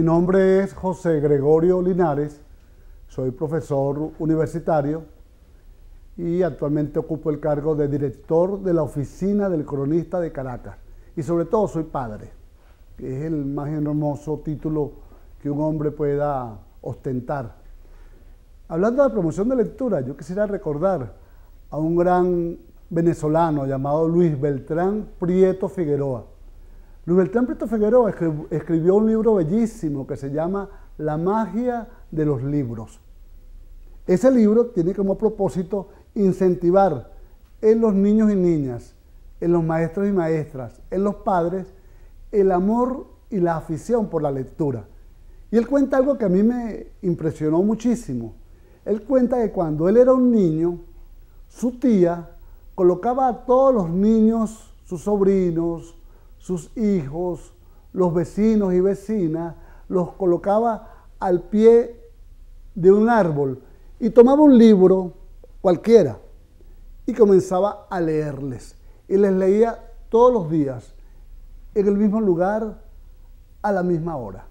Mi nombre es José Gregorio Linares, soy profesor universitario y actualmente ocupo el cargo de director de la oficina del cronista de Caracas. Y sobre todo soy padre, que es el más hermoso título que un hombre pueda ostentar. Hablando de promoción de lectura, yo quisiera recordar a un gran venezolano llamado Luis Beltrán Prieto Figueroa. Luis Beltrán Prieto Figueroa escribió un libro bellísimo que se llama La magia de los libros. Ese libro tiene como propósito incentivar en los niños y niñas, en los maestros y maestras, en los padres, el amor y la afición por la lectura. Y él cuenta algo que a mí me impresionó muchísimo. Él cuenta que cuando él era un niño, su tía colocaba a todos los niños, sus sobrinos, sus hijos, los vecinos y vecinas, los colocaba al pie de un árbol y tomaba un libro cualquiera y comenzaba a leerles. Y les leía todos los días, en el mismo lugar, a la misma hora.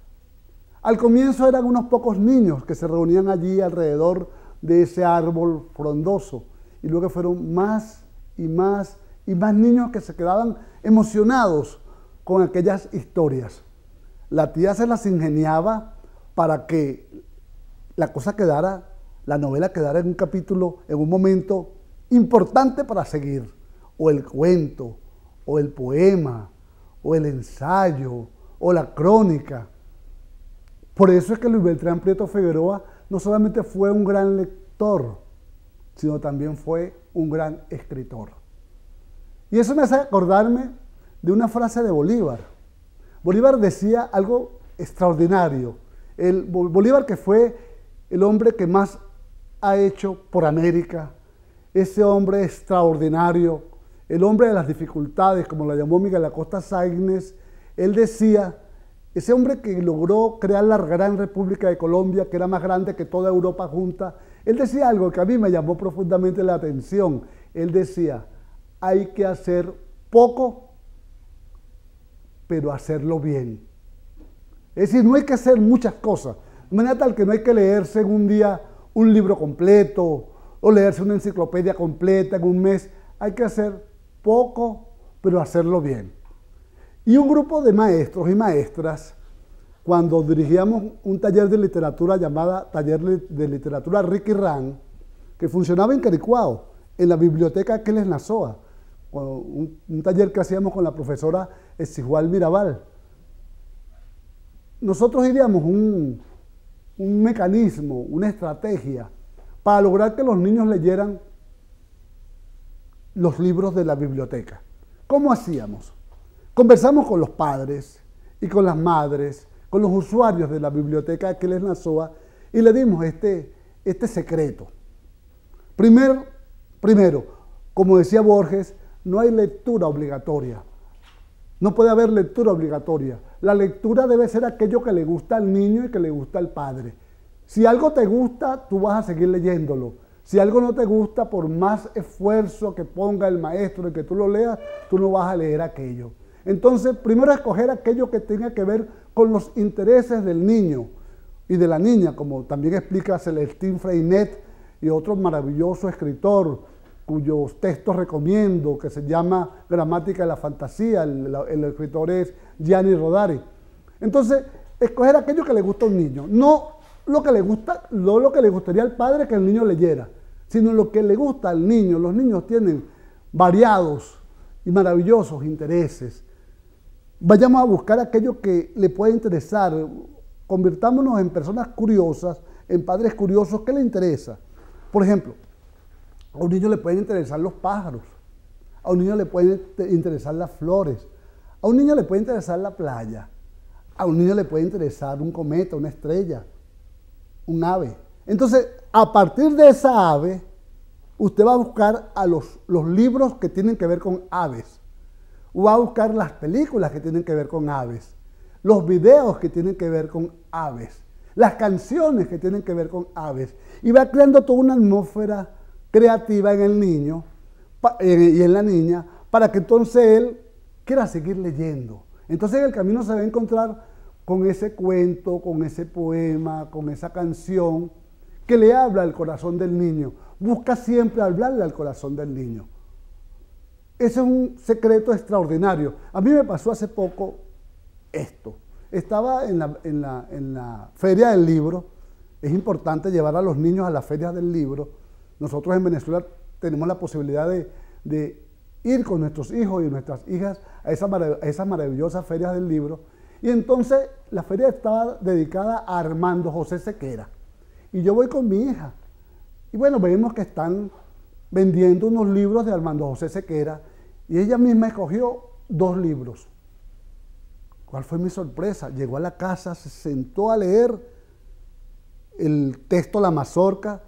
Al comienzo eran unos pocos niños que se reunían allí alrededor de ese árbol frondoso y luego fueron más y más y más niños que se quedaban emocionados con aquellas historias. La tía se las ingeniaba para que la cosa quedara la novela quedara en un capítulo, en un momento importante para seguir, o el cuento, o el poema, o el ensayo, o la crónica. Por eso es que Luis Beltrán Prieto Figueroa no solamente fue un gran lector, sino también fue un gran escritor. Y eso me hace acordarme de una frase de Bolívar. Bolívar decía algo extraordinario. El Bolívar que fue el hombre que más ha hecho por América, ese hombre extraordinario, el hombre de las dificultades, como lo llamó Miguel Acosta Sáenz, él decía, ese hombre que logró crear la gran República de Colombia, que era más grande que toda Europa junta, él decía algo que a mí me llamó profundamente la atención. Él decía, hay que hacer poco, pero hacerlo bien. Es decir, no hay que hacer muchas cosas. De manera tal que no hay que leerse en un día un libro completo o leerse una enciclopedia completa en un mes. Hay que hacer poco, pero hacerlo bien. Y un grupo de maestros y maestras, cuando dirigíamos un taller de literatura llamada Taller de Literatura Ricky Ran, que funcionaba en Caricuao, en la biblioteca Aquiles Nazoa, un, taller que hacíamos con la profesora Esigual Mirabal. Nosotros iríamos un, un mecanismo, una estrategia para lograr que los niños leyeran los libros de la biblioteca. ¿Cómo hacíamos? Conversamos con los padres y con las madres, con los usuarios de la biblioteca que les Nazoa y le dimos este, este secreto. Primero, primero, como decía Borges, no hay lectura obligatoria. No puede haber lectura obligatoria. La lectura debe ser aquello que le gusta al niño y que le gusta al padre. Si algo te gusta, tú vas a seguir leyéndolo. Si algo no te gusta, por más esfuerzo que ponga el maestro y que tú lo leas, tú no vas a leer aquello. Entonces, primero escoger aquello que tenga que ver con los intereses del niño y de la niña, como también explica Celestín Freinet y otro maravilloso escritor cuyos textos recomiendo, que se llama Gramática de la Fantasía, el, escritor es Gianni Rodari. Entonces, escoger aquello que le gusta a un niño, no lo que le gusta, no lo que le gustaría al padre que el niño leyera, sino lo que le gusta al niño. Los niños tienen variados y maravillosos intereses. Vayamos a buscar aquello que le puede interesar. Convirtámonos en personas curiosas, en padres curiosos. ¿Qué le interesa? Por ejemplo, a un niño le pueden interesar los pájaros, a un niño le pueden interesar las flores, a un niño le puede interesar la playa, a un niño le puede interesar un cometa, una estrella, un ave. Entonces, a partir de esa ave, usted va a buscar a los, los libros que tienen que ver con aves, o va a buscar las películas que tienen que ver con aves, los videos que tienen que ver con aves, las canciones que tienen que ver con aves, y va creando toda una atmósfera creativa en el niño y en la niña para que entonces él quiera seguir leyendo. Entonces en el camino se va a encontrar con ese cuento, con ese poema, con esa canción que le habla al corazón del niño. Busca siempre hablarle al corazón del niño. Ese es un secreto extraordinario. A mí me pasó hace poco esto. Estaba en la, feria del libro. Es importante llevar a los niños a la feria del libro. Nosotros en Venezuela tenemos la posibilidad de, ir con nuestros hijos y nuestras hijas a, a esas maravillosas ferias del libro. Y entonces la feria estaba dedicada a Armando José Sequera. Y yo voy con mi hija. Y bueno, vemos que están vendiendo unos libros de Armando José Sequera. Y ella misma escogió dos libros. ¿Cuál fue mi sorpresa? Llegó a la casa, se sentó a leer el texto La Mazorca,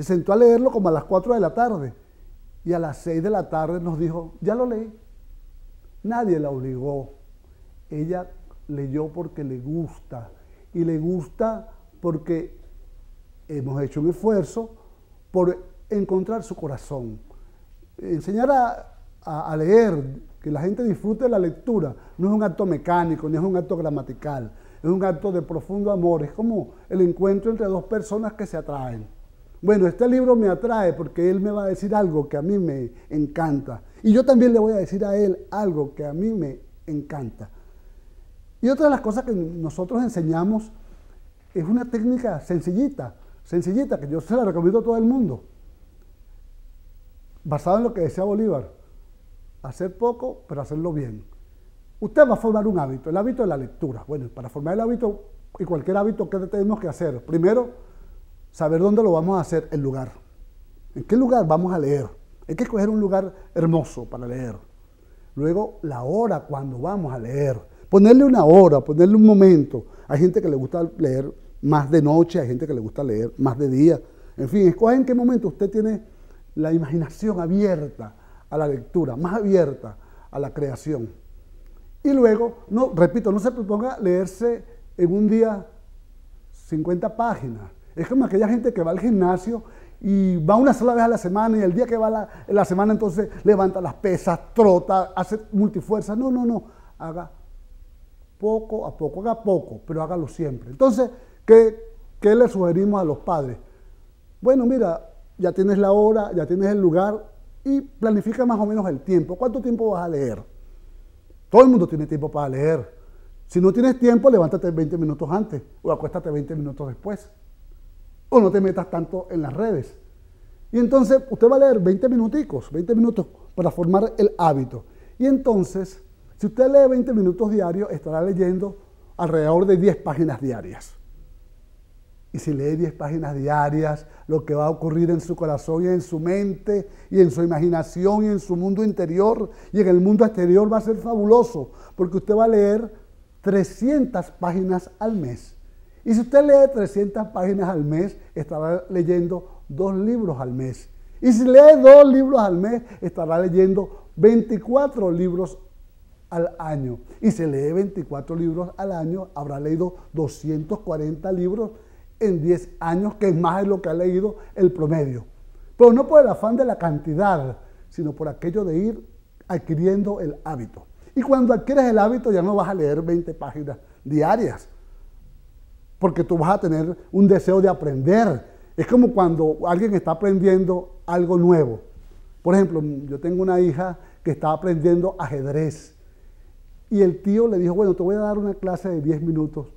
se sentó a leerlo como a las 4 de la tarde y a las 6 de la tarde nos dijo, ya lo leí. Nadie la obligó. Ella leyó porque le gusta y le gusta porque hemos hecho un esfuerzo por encontrar su corazón. Enseñar a, a leer que la gente disfrute de la lectura. No es un acto mecánico, ni es un acto gramatical, es un acto de profundo amor, es como el encuentro entre dos personas que se atraen. Bueno, este libro me atrae porque él me va a decir algo que a mí me encanta. Y yo también le voy a decir a él algo que a mí me encanta. Y otra de las cosas que nosotros enseñamos es una técnica sencillita, sencillita, que yo se la recomiendo a todo el mundo, basada en lo que decía Bolívar hacer poco, pero hacerlo bien. Usted va a formar un hábito, el hábito de la lectura. Bueno, para formar el hábito y cualquier hábito, ¿qué tenemos que hacer? Primero, saber dónde lo vamos a hacer, el lugar. ¿En qué lugar vamos a leer? Hay que escoger un lugar hermoso para leer. Luego, la hora cuando vamos a leer. Ponerle una hora, ponerle un momento. Hay gente que le gusta leer más de noche, hay gente que le gusta leer más de día. En fin, escoge en qué momento usted tiene la imaginación abierta a la lectura, más abierta a la creación. Y luego, no, repito, no se proponga leerse en un día 50 páginas. Es como aquella gente que va al gimnasio y va una sola vez a la semana y el día que va la, la semana entonces levanta las pesas, trota, hace multifuerza. No, no, no. Haga poco a poco, haga poco, pero hágalo siempre. Entonces, ¿qué, qué le sugerimos a los padres? Bueno, mira, ya tienes la hora, ya tienes el lugar, y planifica más o menos el tiempo. ¿Cuánto tiempo vas a leer? Todo el mundo tiene tiempo para leer. Si no tienes tiempo, levántate 20 minutos antes o acuéstate 20 minutos después. O no te metas tanto en las redes. Y entonces usted va a leer 20 minuticos, 20 minutos para formar el hábito. Y entonces, si usted lee 20 minutos diarios, estará leyendo alrededor de 10 páginas diarias. Y si lee 10 páginas diarias, lo que va a ocurrir en su corazón y en su mente y en su imaginación y en su mundo interior y en el mundo exterior va a ser fabuloso, porque usted va a leer 300 páginas al mes. Y si usted lee 300 páginas al mes, estará leyendo dos libros al mes. Y si lee dos libros al mes, estará leyendo 24 libros al año. Y si lee 24 libros al año, habrá leído 240 libros en 10 años, que es más de lo que ha leído el promedio. Pero no por el afán de la cantidad, sino por aquello de ir adquiriendo el hábito. Y cuando adquieres el hábito ya no vas a leer 20 páginas diarias, porque tú vas a tener un deseo de aprender. Es como cuando alguien está aprendiendo algo nuevo. Por ejemplo, yo tengo una hija que está aprendiendo ajedrez y el tío le dijo, bueno, te voy a dar una clase de 10 minutos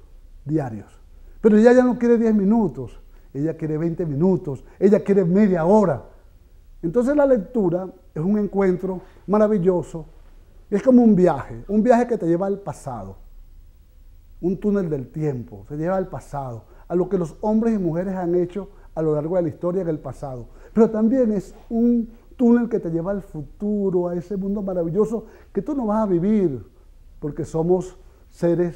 diarios. Pero ella ya no quiere 10 minutos, ella quiere 20 minutos, ella quiere media hora. Entonces la lectura es un encuentro maravilloso, es como un viaje, un viaje que te lleva al pasado, un túnel del tiempo, se lleva al pasado, a lo que los hombres y mujeres han hecho a lo largo de la historia en el pasado. Pero también es un túnel que te lleva al futuro, a ese mundo maravilloso que tú no vas a vivir, porque somos seres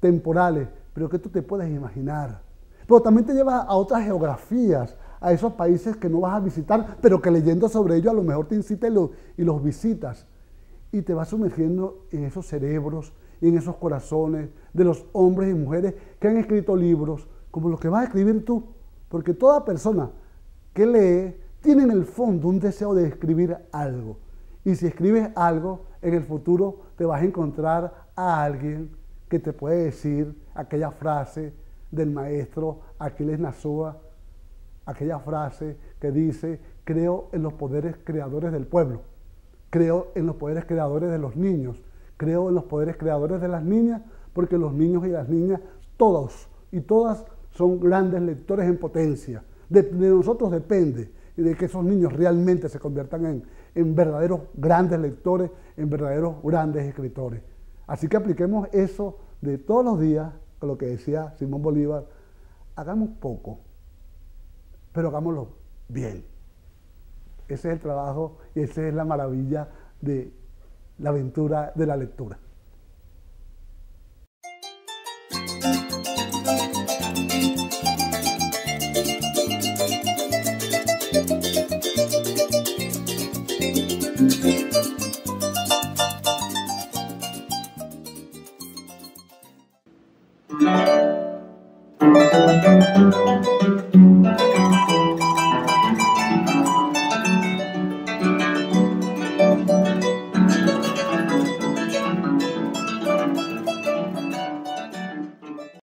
temporales, pero que tú te puedes imaginar. Pero también te lleva a otras geografías, a esos países que no vas a visitar, pero que leyendo sobre ellos a lo mejor te incita y, los visitas. Y te vas sumergiendo en esos cerebros y en esos corazones de los hombres y mujeres que han escrito libros, como los que vas a escribir tú. Porque toda persona que lee tiene en el fondo un deseo de escribir algo. Y si escribes algo, en el futuro te vas a encontrar a alguien que te puede decir aquella frase del maestro Aquiles Nazúa, aquella frase que dice, creo en los poderes creadores del pueblo, creo en los poderes creadores de los niños, creo en los poderes creadores de las niñas, porque los niños y las niñas, todos y todas son grandes lectores en potencia. De, nosotros depende de que esos niños realmente se conviertan en, en verdaderos grandes lectores, en verdaderos grandes escritores. Así que apliquemos eso de todos los días, lo que decía Simón Bolívar, hagamos poco, pero hagámoslo bien. Ese es el trabajo y esa es la maravilla de la aventura de la lectura.